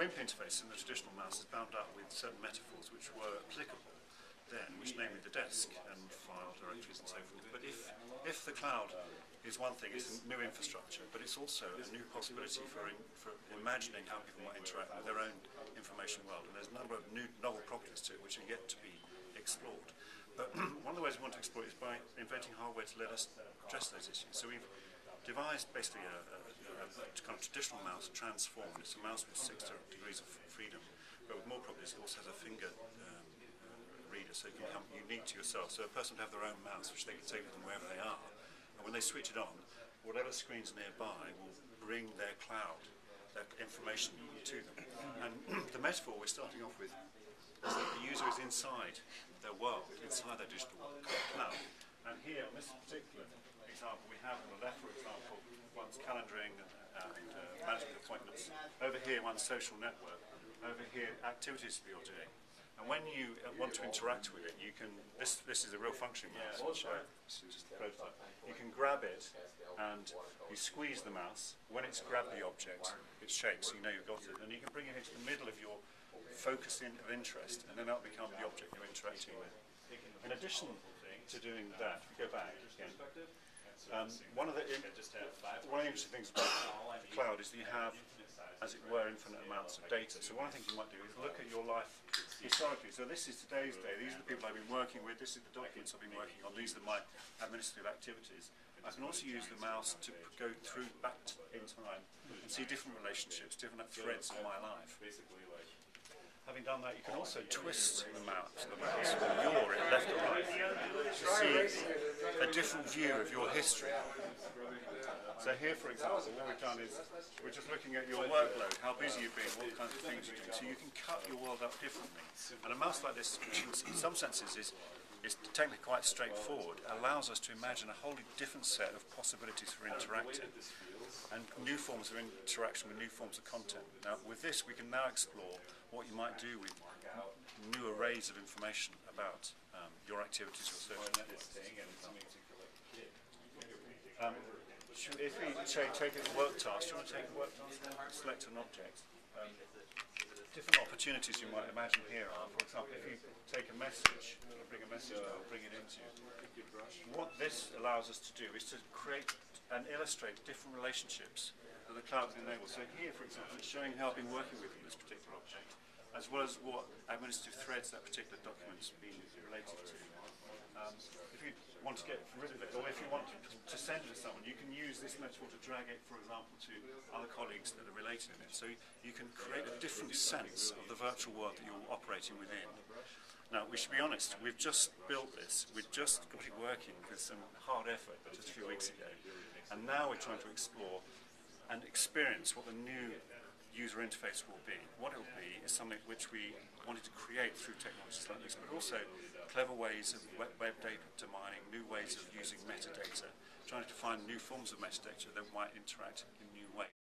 WIMP interface in the traditional mouse is bound up with certain metaphors which were applicable then, which namely the desk and file directories and so forth. But if, if the cloud is one thing, it's a new infrastructure, but it's also a new possibility for, in, for imagining how people might interact with their own information world. And there's a number of new novel properties to it which are yet to be explored. But the ways we want to exploit is by inventing hardware to let us address those issues. So we've devised basically a, a, a, kind of traditional mouse transformed. It's a mouse with six degrees of freedom, but with more properties. It also has a finger um, reader, so it can become unique to yourself. So a person would have their own mouse, which they can take with them wherever they are. And when they switch it on, whatever screens nearby will bring their cloud, their information to them. And the metaphor we're starting off with is that the user is inside their world, inside their digital world, cloud. And here, on this particular example, we have on the left, for example, one's calendaring and uh, management appointments. Over here, one's social network. Over here, activities for your doing. And when you uh, want to interact with it, you can, this, this is a real functioning mouse, which uh, this is just a prototype. You can grab it and you squeeze the mouse. When it's grabbed the object, it shakes, so you know you've got it. And you can bring it into the middle of your focus in, of interest, and then that'll become the object you're interacting with. In addition to doing that, we go back again. Um, one of the one of the interesting things about the cloud is that you have as it were, infinite amounts of data. So one of the things you might do is look at your life historically. So this is today's day. These are the people I've been working with. This is the documents I've been working on. These are my administrative activities. I can also use the mouse to go through back in time and see different relationships, different threads of my life. Having done that, you can also twist the mouse, the mouse from your left or right to see a different view of your history. So here, for example, what we've done is we're just looking at your workload, how busy you've been, what kinds of things you're doing. So you can cut your world up differently. And a mouse like this, which in some senses is is technically quite straightforward, allows us to imagine a wholly different set of possibilities for interacting and new forms of interaction with new forms of content. Now, with this, we can now explore what you might do with new arrays of information about um, your activities or social networks. Um, if we say take a work task, do you want to take a work task select an object? Um, different opportunities you might imagine here are, for example, if you take a message, bring a message or bring it into you, what this allows us to do is to create and illustrate different relationships that the cloud can enable. So here, for example, it's showing how I've been working with this particular object, as well as what administrative threads that particular document's been related to. Um, if you want to get rid of it, or if you want to, send it to someone, you can use this metaphor to drag it, for example, to other colleagues that are related in it. So you can create a different sense of the virtual world that you're operating within. Now, we should be honest, we've just built this, we've just got it working with some hard effort just a few weeks ago. And now we're trying to explore and experience what the new user interface will be. What it will be is something which we wanted to create through technologies like this, but also clever ways of web, web data mining, new ways of using metadata, trying to find new forms of metadata that might interact in new ways.